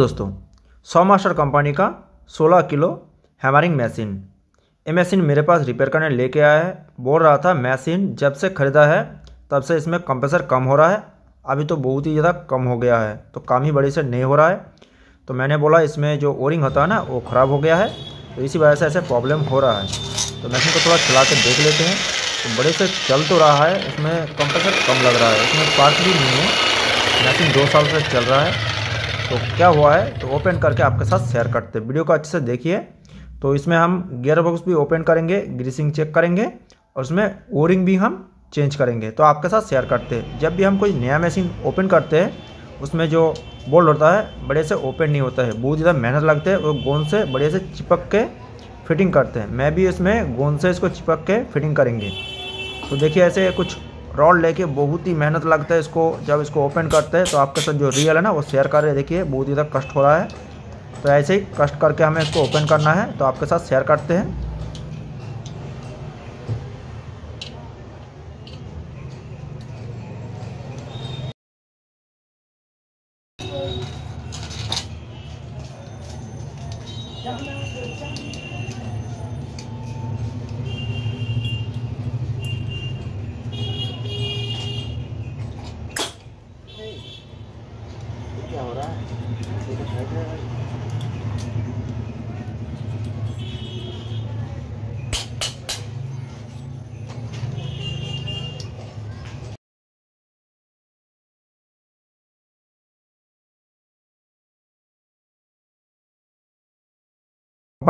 दोस्तों, सौ master company का 16 किलो हैमरिंग मशीन। ये मशीन मेरे पास रिपेयर करने लेके आया है। बोल रहा था, मशीन जब से ख़रीदा है, तब से इसमें कंप्रेसर कम हो रहा है। अभी तो बहुत ही ज़्यादा कम हो गया है तो काम ही बड़ी से नहीं हो रहा है। तो मैंने बोला, इसमें जो ओरिंग होता है ना, वो ख़राब हो गया है तो इसी वजह से ऐसे प्रॉब्लम हो रहा है। तो मशीन को थोड़ा चला के देख लेते हैं। तो बड़े से चल तो रहा है, इसमें कंप्रेसर कम लग रहा है, इसमें स्पार्क भी नहीं है। मशीन दो साल से चल रहा है। तो क्या हुआ है? तो ओपन करके आपके साथ शेयर करते हैं। वीडियो को अच्छे से देखिए। तो इसमें हम गियर बॉक्स भी ओपन करेंगे ग्रीसिंग चेक करेंगे और उसमें ओरिंग भी हम चेंज करेंगे। तो आपके साथ शेयर करते हैं। जब भी हम कोई नया मशीन ओपन करते हैं, उसमें जो बोल्ट होता है, बड़े से ओपन नहीं होता है। बहुत ज़्यादा मेहनत लगते हैं, वो गोंद से बड़े से चिपक के फिटिंग करते हैं। मैं भी इसमें गोंद से इसको चिपक के फिटिंग करेंगे। तो देखिए ऐसे कुछ रॉड लेके बहुत ही मेहनत लगता है इसको। जब इसको ओपन करते हैं तो आपके साथ जो रियल है ना, वो शेयर कर रहे देखिए, बहुत ही ज़्यादा कष्ट हो रहा है। तो ऐसे ही कष्ट करके हमें इसको ओपन करना है। तो आपके साथ शेयर करते हैं।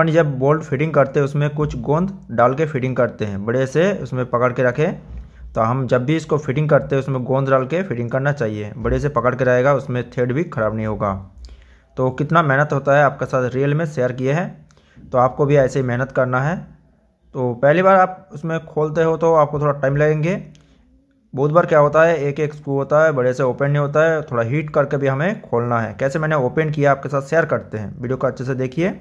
कंपनी जब बोल्ट फिटिंग करते हैं, उसमें कुछ गोंद डाल के फिटिंग करते हैं। बड़े से उसमें पकड़ के रखें। तो हम जब भी इसको फिटिंग करते हैं, उसमें गोंद डाल के फिटिंग करना चाहिए। बड़े से पकड़ के रहेगा, उसमें थ्रेड भी ख़राब नहीं होगा। तो कितना मेहनत होता है, आपके साथ रियल में शेयर किए हैं। तो आपको भी ऐसे ही मेहनत करना है। तो पहली बार आप उसमें खोलते हो तो आपको थोड़ा टाइम लगेंगे। बहुत बार क्या होता है एक एक स्क्रू होता है, बड़े से ओपन नहीं होता है। थोड़ा हीट करके भी हमें खोलना है। कैसे मैंने ओपन किया, आपके साथ शेयर करते हैं। वीडियो को अच्छे से देखिए।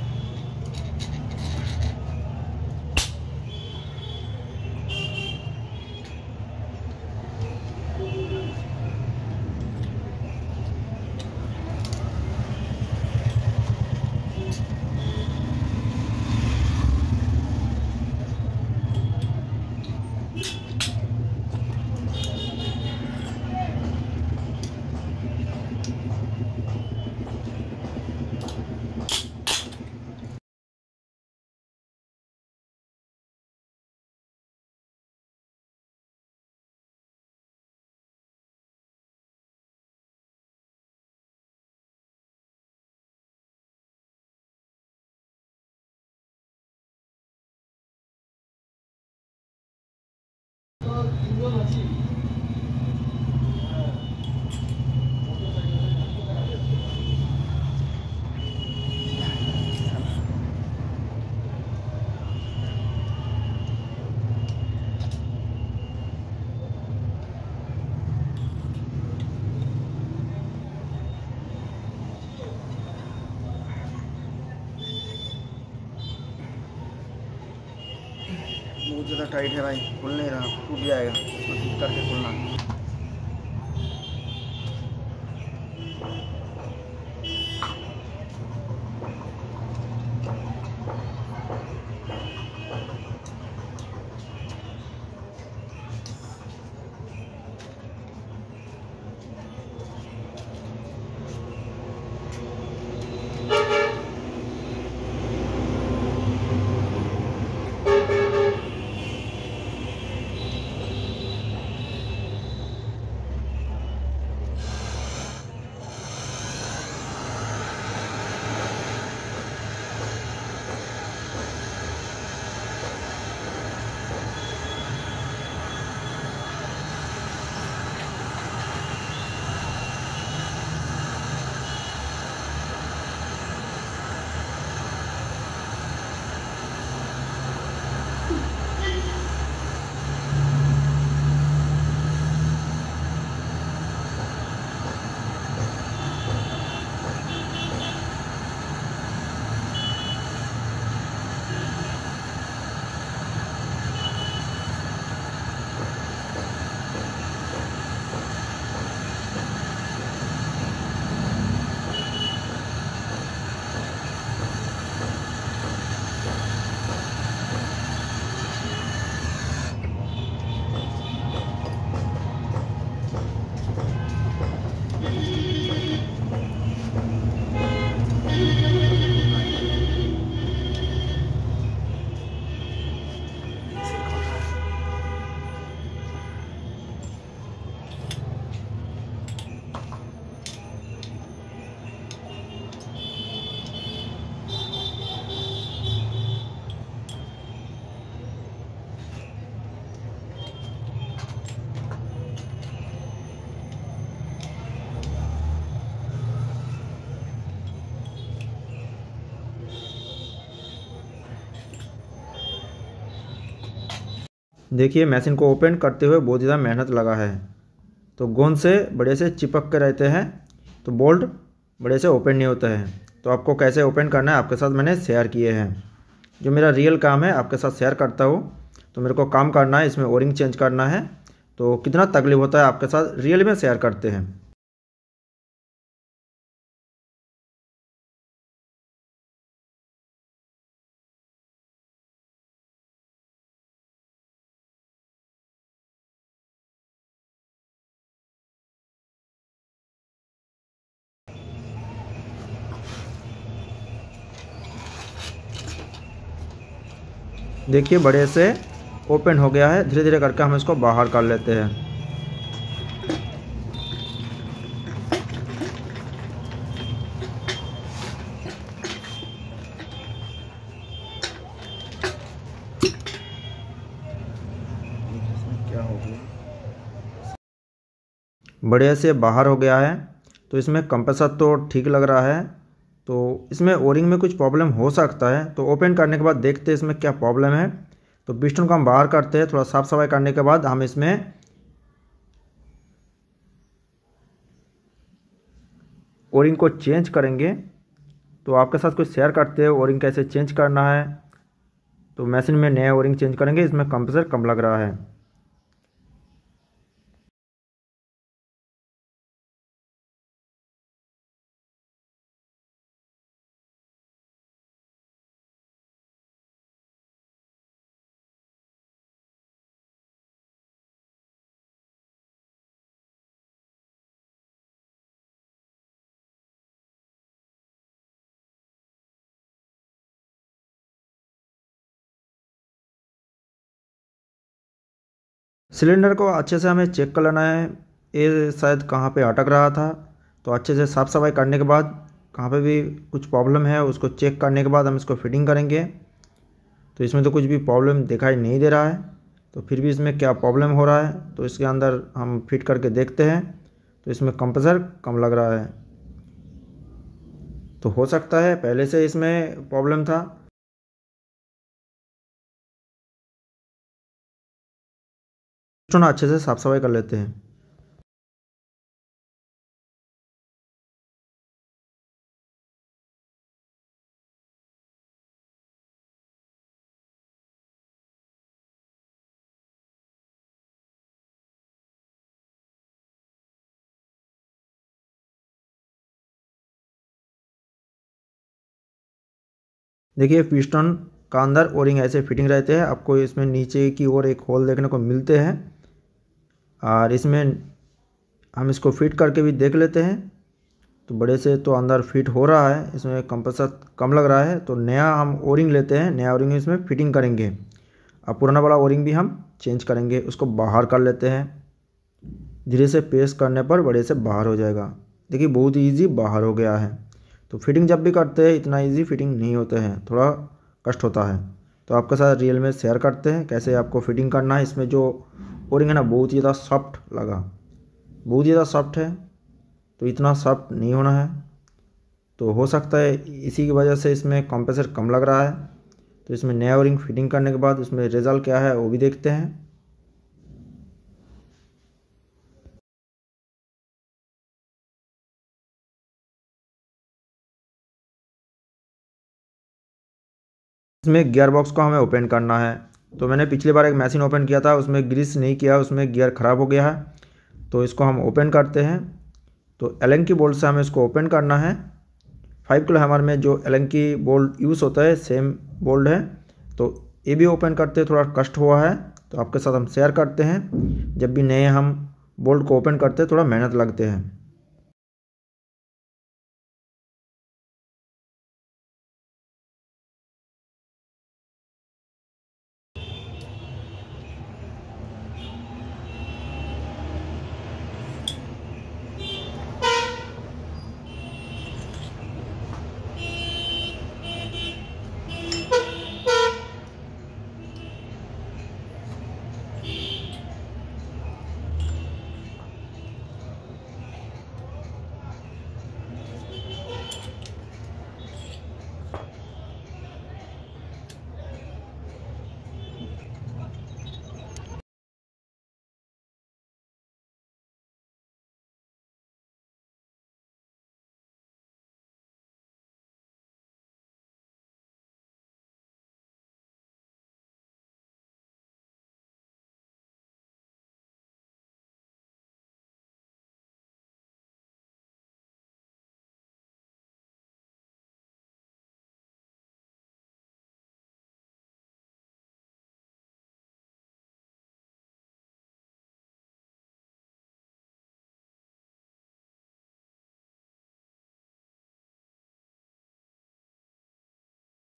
बहुत ज़्यादा टाइट है भाई खुल नहीं रहा टूट जाएगा। तो करके खुलना। देखिए मशीन को ओपन करते हुए बहुत ज़्यादा मेहनत लगा है। तो गोंद से बड़े से चिपक के रहते हैं तो बोल्ट बड़े से ओपन नहीं होता है। तो आपको कैसे ओपन करना है, आपके साथ मैंने शेयर किए हैं। जो मेरा रियल काम है, आपके साथ शेयर करता हूँ। तो मेरे को काम करना है, इसमें ओरिंग चेंज करना है। तो कितना तकलीफ़ होता है, आपके साथ रियल में शेयर करते हैं। देखिए, बड़े से ओपन हो गया है। धीरे धीरे करके हम इसको बाहर कर लेते हैं। बढ़िया से बाहर हो गया है तो इसमें कंप्रेसर तो ठीक लग रहा है। तो इसमें ओरिंग में कुछ प्रॉब्लम हो सकता है। तो ओपन करने के बाद देखते हैं इसमें क्या प्रॉब्लम है। तो पिस्टन को हम बाहर करते हैं, थोड़ा साफ़ सफ़ाई करने के बाद हम इसमें ओरिंग को चेंज करेंगे। तो आपके साथ कुछ शेयर करते हैं ओरिंग कैसे चेंज करना है। तो मशीन में नया ओरिंग चेंज करेंगे, इसमें कंप्रेसर कम लग रहा है। सिलेंडर को अच्छे से हमें चेक कर लेना है। ये शायद कहाँ पे अटक रहा था। तो अच्छे से साफ़ सफ़ाई करने के बाद कहाँ पे भी कुछ प्रॉब्लम है, उसको चेक करने के बाद हम इसको फिटिंग करेंगे। तो इसमें तो कुछ भी प्रॉब्लम दिखाई नहीं दे रहा है। तो फिर भी इसमें क्या प्रॉब्लम हो रहा है तो इसके अंदर हम फिट करके देखते हैं। तो इसमें कंप्रेसर कम लग रहा है। तो हो सकता है पहले से इसमें प्रॉब्लम था। पिस्टन अच्छे से साफ़ सफ़ाई कर लेते हैं। देखिए, पिस्टन का अंदर ओरिंग ऐसे फिटिंग रहते हैं। आपको इसमें नीचे की ओर एक होल देखने को मिलते हैं। और इसमें हम इसको फिट करके भी देख लेते हैं। तो बड़े से तो अंदर फिट हो रहा है, इसमें कंप्रेसर कम लग रहा है तो नया हम ओरिंग लेते हैं। नया ओरिंग इसमें फिटिंग करेंगे। अब पुराना वाला ओरिंग भी हम चेंज करेंगे, उसको बाहर कर लेते हैं। धीरे से पेस्ट करने पर बड़े से बाहर हो जाएगा। देखिए, बहुत ईजी बाहर हो गया है। तो फिटिंग जब भी करते हैं, इतना ईजी फिटिंग नहीं होते हैं, थोड़ा कष्ट होता है। तो आपके साथ रियल में शेयर करते हैं, कैसे आपको फिटिंग करना है, इसमें जो ओरिंग है ना, बहुत ही ज़्यादा सॉफ्ट लगा। बहुत ज़्यादा सॉफ्ट है तो इतना सॉफ्ट नहीं होना है। तो हो सकता है इसी की वजह से इसमें कंप्रेसर कम लग रहा है। तो इसमें नया ओरिंग फिटिंग करने के बाद उसमें रिज़ल्ट क्या है, वो भी देखते हैं। इसमें गियर बॉक्स को हमें ओपन करना है। तो मैंने पिछली बार एक मशीन ओपन किया था, उसमें ग्रीस नहीं किया, उसमें गियर ख़राब हो गया है। तो इसको हम ओपन करते हैं। तो एलन की बोल्ट से हमें इसको ओपन करना है। फाइव किलो हमारे में जो एलन की बोल्ट यूज़ होता है सेम बोल्ट है। तो ये भी ओपन करते थोड़ा कष्ट हुआ है। तो आपके साथ हम शेयर करते हैं। जब भी नए हम बोल्ट को ओपन करते थोड़ा मेहनत लगते हैं।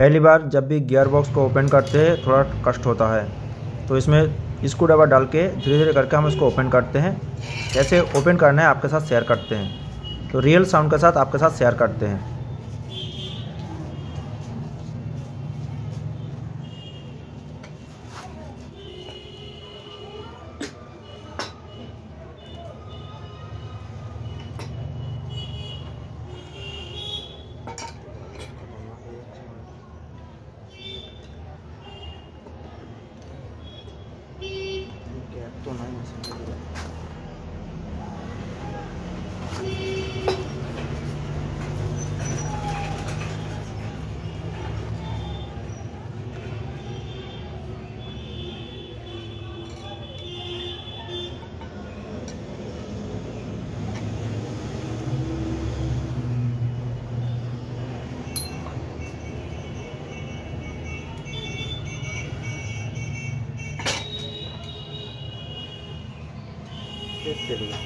पहली बार जब भी गियर बॉक्स को ओपन करते हैं, थोड़ा कष्ट होता है। तो इसमें स्क्रू ड्राइवर डाल के धीरे धीरे करके हम इसको ओपन करते हैं। कैसे ओपन करना है, आपके साथ शेयर करते हैं। तो रियल साउंड के साथ आपके साथ शेयर करते हैं। चलिए হাত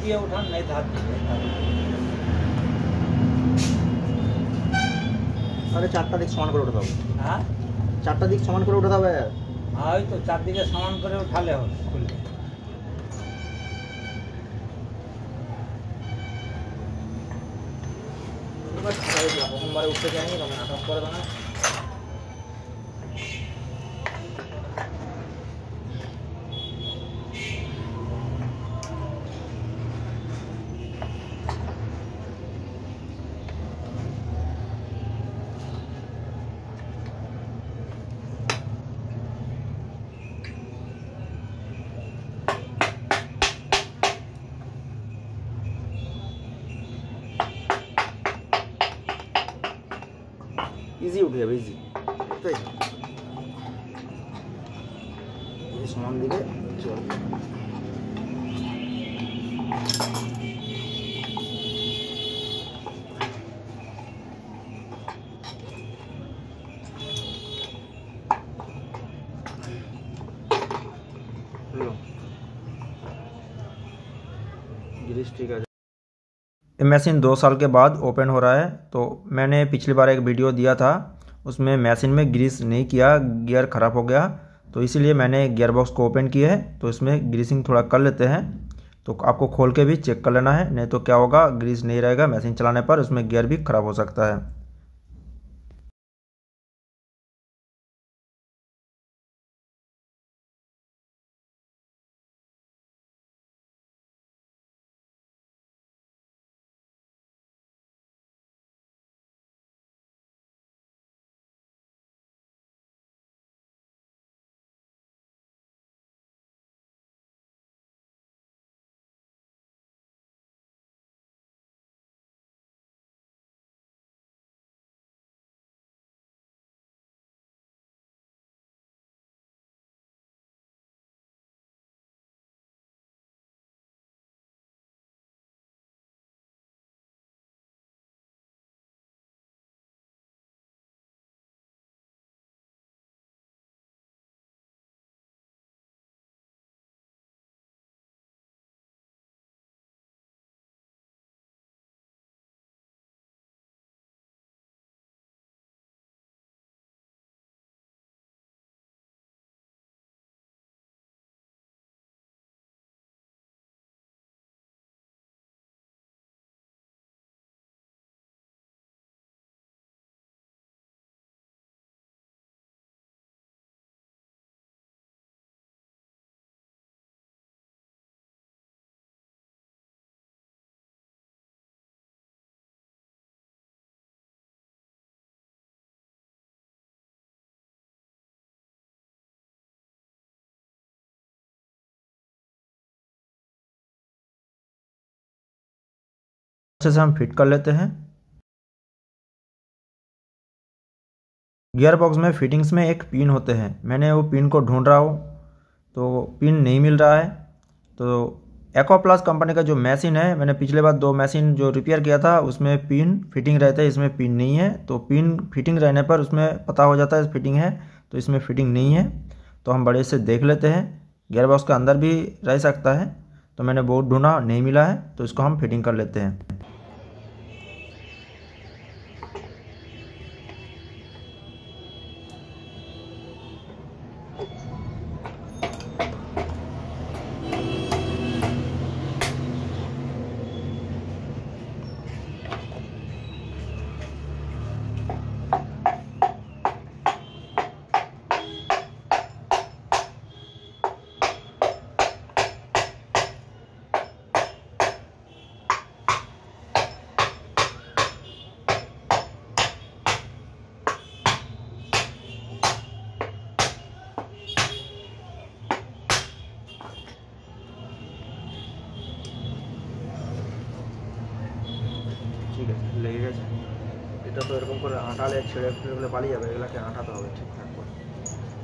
দিয়ে উঠান নাই হাত দিয়ে তাহলে চারটা দিক সমান করে উঠাতে হবে হ্যাঁ চারটা দিক সমান করে উঠাতে হবে হ্যাঁ, ওই তো চারদিকে সমান করে উঠালে হবে খুললে প্রথমবারে উঠতে যায়নি তখন নাটক করে দেবে ये मशीन दो साल के बाद ओपन हो रहा है तो मैंने पिछली बार एक वीडियो दिया था, उसमें मशीन में ग्रीस नहीं किया, गियर ख़राब हो गया तो इसीलिए मैंने गियर बॉक्स को ओपन किया है तो इसमें ग्रीसिंग थोड़ा कर लेते हैं तो आपको खोल के भी चेक कर लेना है, नहीं तो क्या होगा, ग्रीस नहीं रहेगा मशीन चलाने पर उसमें गियर भी ख़राब हो सकता है। अच्छे से हम फिट कर लेते हैं। गियर बॉक्स में फिटिंग्स में एक पिन होते हैं। मैंने वो पिन को ढूंढ रहा हूँ तो पिन नहीं मिल रहा है। तो एक्वा प्लस कंपनी का जो मशीन है, मैंने पिछले बार दो मशीन जो रिपेयर किया था, उसमें पिन फिटिंग रहता है, इसमें पिन नहीं है। तो पिन फिटिंग रहने पर उसमें पता हो जाता है फिटिंग है तो इसमें फिटिंग नहीं है। तो हम बड़े से देख लेते हैं। गियर बॉक्स के अंदर भी रह सकता है। तो मैंने बहुत ढूंढा, नहीं मिला है तो इसको हम फिटिंग कर लेते हैं। আছে লেগে গেছে এটা তো এরকম করে আটালে ছেড়ে ফেলে গেলে পালিয়ে যাবে এগুলোকে আটাতে হবে ঠিকঠাক করে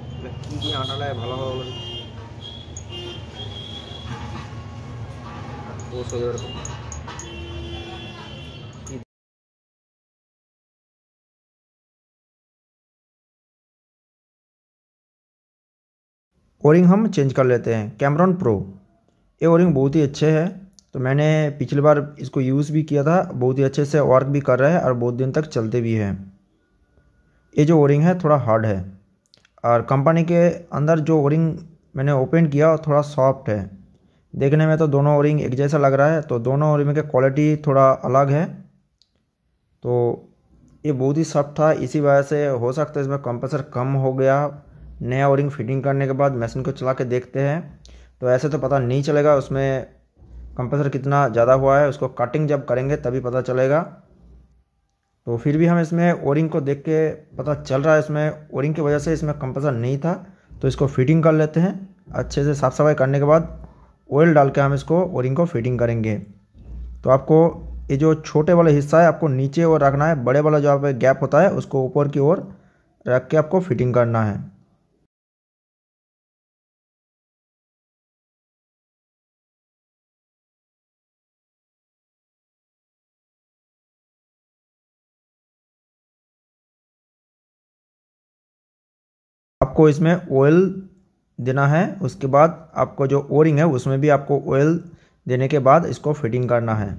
এগুলো কী কী আটালে ভালো হবে বলো পোষ হবে এরকম ओरिंग हम चेंज कर लेते हैं कैमरॉन प्रो ये ओरिंग बहुत ही अच्छे है तो मैंने पिछली बार इसको यूज़ भी किया था, बहुत ही अच्छे से वर्क भी कर रहा है और बहुत दिन तक चलते भी हैं। ये जो ओरिंग है, थोड़ा हार्ड है। और कंपनी के अंदर जो ओरिंग मैंने ओपन किया थोड़ा सॉफ्ट है। देखने में तो दोनों ओरिंग एक जैसा लग रहा है तो दोनों ओरिंग की क्वालिटी थोड़ा अलग है। तो ये बहुत ही सॉफ्ट था, इसी वजह से हो सकता है इसमें कंप्रेसर कम हो गया। नया ओरिंग फिटिंग करने के बाद मशीन को चला के देखते हैं। तो ऐसे तो पता नहीं चलेगा, उसमें कंप्रेसर कितना ज़्यादा हुआ है, उसको कटिंग जब करेंगे तभी पता चलेगा। तो फिर भी हम इसमें ओरिंग को देख के पता चल रहा है, इसमें ओरिंग की वजह से इसमें कंप्रेसर नहीं था। तो इसको फिटिंग कर लेते हैं, अच्छे से साफ़ सफ़ाई करने के बाद ऑयल डाल के हम इसको ओरिंग को फिटिंग करेंगे। तो आपको ये जो छोटे वाला हिस्सा है, आपको नीचे और रखना है, बड़े वाला जो आप गैप होता है, उसको ऊपर की ओर रख के आपको फिटिंग करना है। आपको इसमें ऑयल देना है, उसके बाद आपको जो ओरिंग है, उसमें भी आपको ऑयल देने के बाद इसको फिटिंग करना है।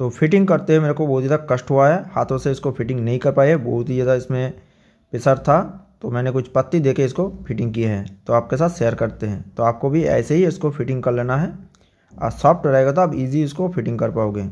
तो फिटिंग करते हुए मेरे को बहुत ज़्यादा कष्ट हुआ है, हाथों से इसको फिटिंग नहीं कर पाए, बहुत ही ज़्यादा इसमें प्रेशर था तो मैंने कुछ पत्ती दे के इसको फिटिंग की है। तो आपके साथ शेयर करते हैं। तो आपको भी ऐसे ही इसको फिटिंग कर लेना है, और सॉफ्ट रहेगा तो आप इजी इसको फिटिंग कर पाओगे।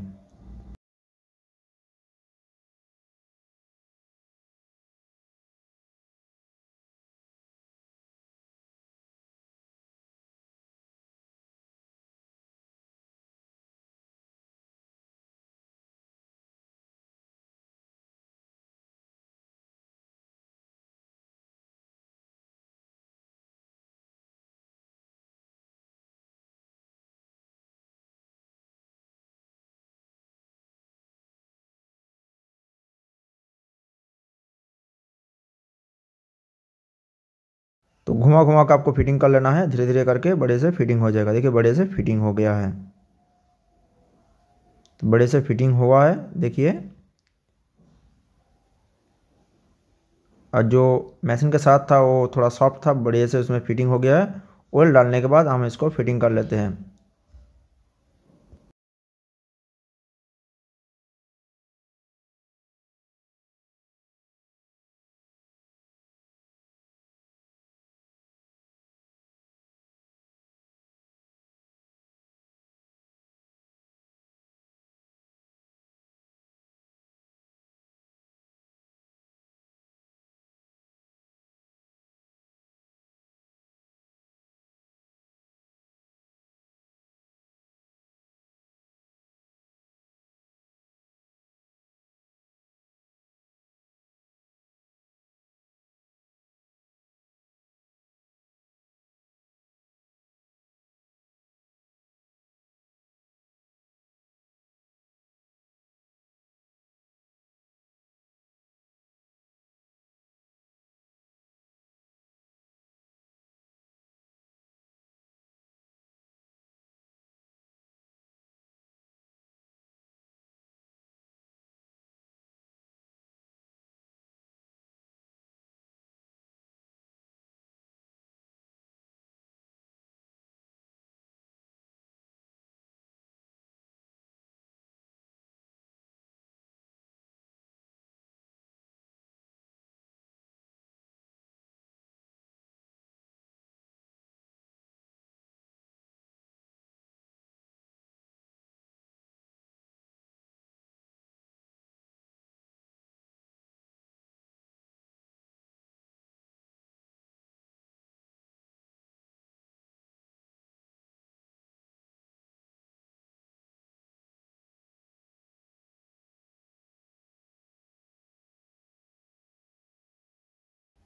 तो घुमा घुमा कर आपको फिटिंग कर लेना है, धीरे धीरे करके बड़े से फिटिंग हो जाएगा। देखिए, बड़े से फिटिंग हो गया है। तो बड़े से फिटिंग हुआ है, देखिए। और जो मशीन के साथ था, वो थोड़ा सॉफ्ट था, बड़े से उसमें फिटिंग हो गया है। ऑयल डालने के बाद हम इसको फिटिंग कर लेते हैं।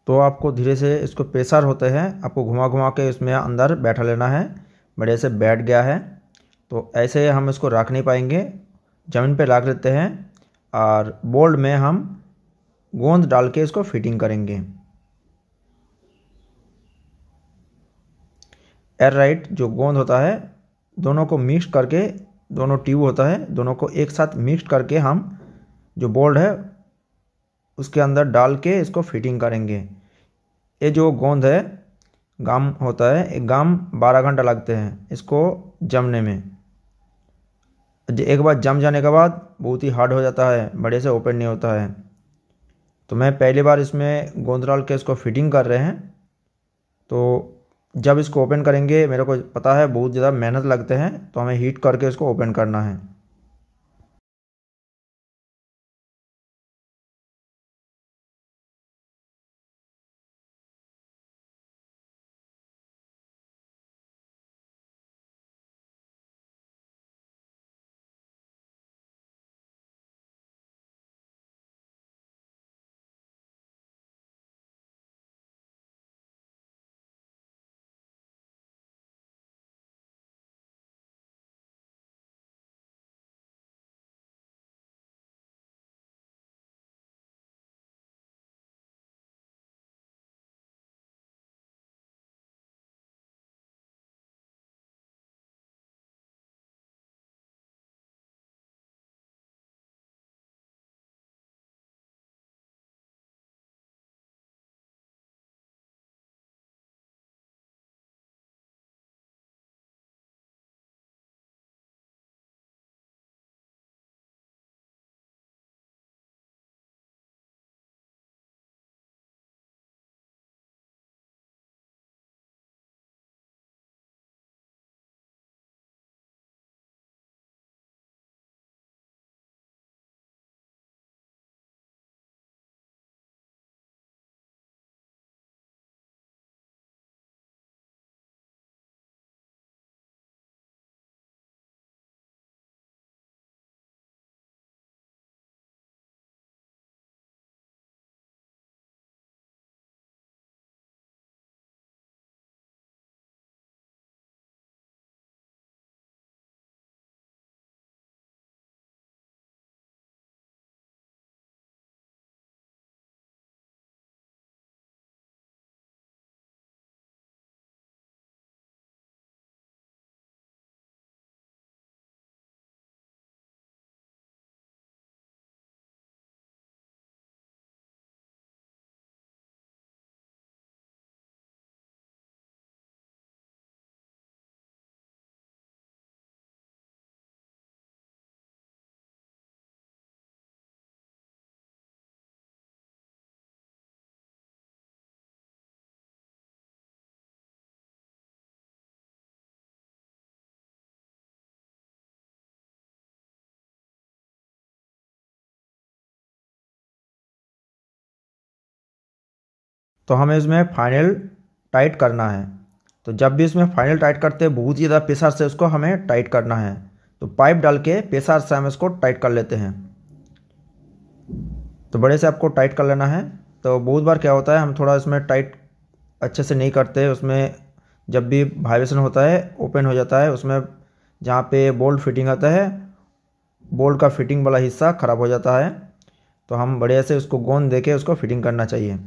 तो आपको धीरे से इसको प्रेशर होते हैं, आपको घुमा घुमा के इसमें अंदर बैठा लेना है, बढ़िया से बैठ गया है। तो ऐसे हम इसको रख नहीं पाएँगे। ज़मीन पे रख लेते हैं और बोल्ड में हम गोंद डाल के इसको फिटिंग करेंगे। एयर राइट जो गोंद होता है, दोनों को मिक्स करके, दोनों ट्यूब होता है, दोनों को एक साथ मिक्स करके हम जो बोल्ड है उसके अंदर डाल के इसको फिटिंग करेंगे। ये जो गोंद है गाम होता है एक गाम बारह घंटा लगते हैं इसको जमने में। एक बार जम जाने के बाद बहुत ही हार्ड हो जाता है, बड़े से ओपन नहीं होता है। तो मैं पहली बार इसमें गोंद डाल के इसको फिटिंग कर रहे हैं। तो जब इसको ओपन करेंगे, मेरे को पता है बहुत ज़्यादा मेहनत लगते हैं तो हमें हीट करके इसको ओपन करना है। तो हमें इसमें फाइनल टाइट करना है। तो जब भी इसमें फाइनल टाइट करते हैं, बहुत ही ज़्यादा प्रेशर से उसको हमें टाइट करना है। तो पाइप डाल के प्रेशर से हम इसको टाइट कर लेते हैं। तो बड़े से आपको टाइट कर लेना है। तो बहुत बार क्या होता है, हम थोड़ा इसमें टाइट अच्छे से नहीं करते। उसमें जब भी वाइब्रेशन होता है ओपन हो जाता है, उसमें जहाँ पे बोल्ट फिटिंग आता है बोल्ट का फिटिंग वाला हिस्सा ख़राब हो जाता है। तो हम बढ़िया से उसको गोंद दे के उसको फिटिंग करना चाहिए।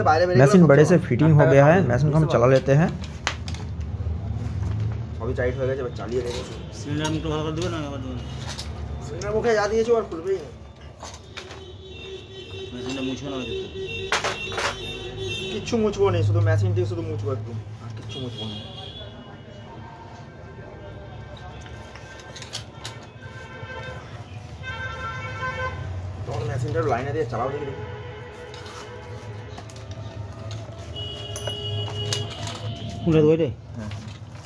বাইরে বেরিয়ে मशीन গেলে बड़े से সব फिटिंग हो गया है मशीन को हम चला लेते हैं সবই টাইট হয়ে গেছে এবার চালিয়ে দেখো সিলিন্ডার মুখটা ভালো করে দেবে না আবার দেবে সিলিন্ডার মুখে যা দিয়েছো আর খুলবেই না। মেশিনটা মুছবে না হয়তো কিচ্ছু মুছবো না শুধু মেশিন দিয়ে শুধু মুছবো একটু আর কিচ্ছু মুছবো না তোমার মেশিনটা লাইনে দিয়ে চালাও দেখি mulai gue deh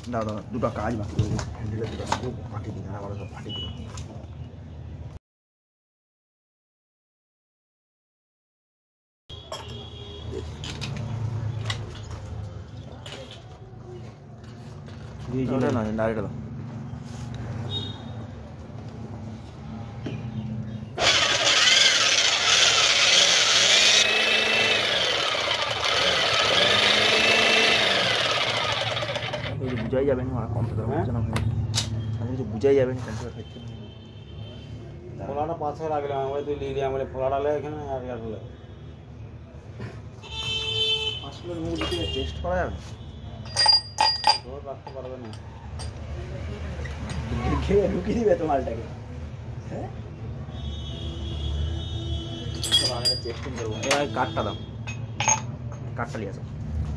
nah udah udah kali mas udah udah udah aku pakai di mana kalau pakai di ini juga nanya dari kalau বুঝাই যাবে না আমার কম্পিউটার হ্যাঁ? বোঝানো হয়নি আমি কিছু বুঝাই যাবে না কম্পিউটার ক্ষেত্রে ফোলাটা পাশে রাখলাম আমরা তুই লিখলি আমার ফোলাটা লে এখানে আর রাখলে পাঁচ মিনিট মুখ দিকে টেস্ট করা যাবে তোর রাখতে পারবে না খেয়ে ঢুকিয়ে দিবে তো মালটাকে হ্যাঁ চেক করবো এবার কাঠটা দাও কাঠটা নিয়ে আসো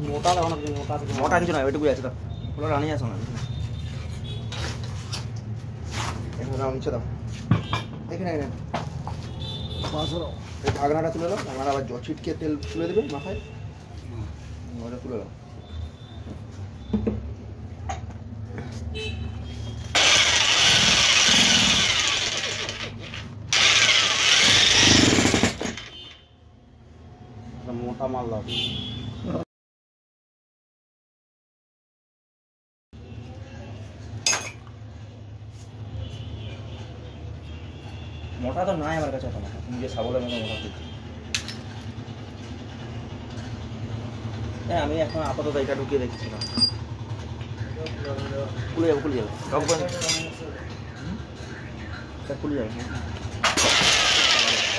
মোটা লাগানো মোটা মোটা কিছু নয় ওইটুকুই আছে তো রানিয়ে আসো না? এখানে নিচে দাও। এখানে এখানে। এই ঢাকনাটা তুলে দাও ঢাকনাটা আবার জল ছিটকে তেল তুলে দেবে মাথায়। ওটা তুলে দাও। মোটা মাল দাও। মোটা তো নাই আমার কাছে এখন তুমি যে সাবলের মতো করছি হ্যাঁ আমি এখন আপাতত এটা ঢুকিয়ে দেখছি। না খুলে যাবে খুলে যাবে। এটা খুলে যাবে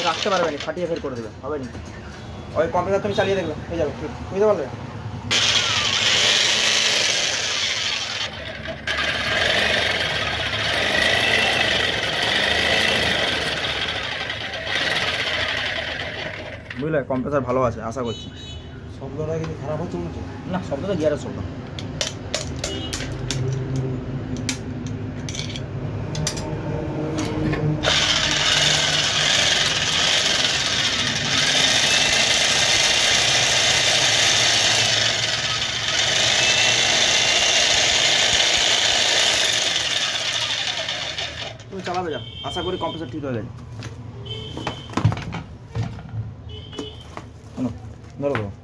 রাখতে পারবে না ফাটিয়ে ফের করে দেবে। হবে না? ওই কম্পিউটার তুমি চালিয়ে দেখবে। হয়ে যাবে বুঝতে পারলে? বুঝলে? কম্প্রেসার ভালো আছে আশা করছি। শব্দটা কিন্তু খারাপ হচ্ছে মনে না শব্দ তো গিয়ারের শব্দ। তুমি চালাবে যাও আশা করি কম্প্রেসার ঠিক হয়ে গেছে Bunları alalım.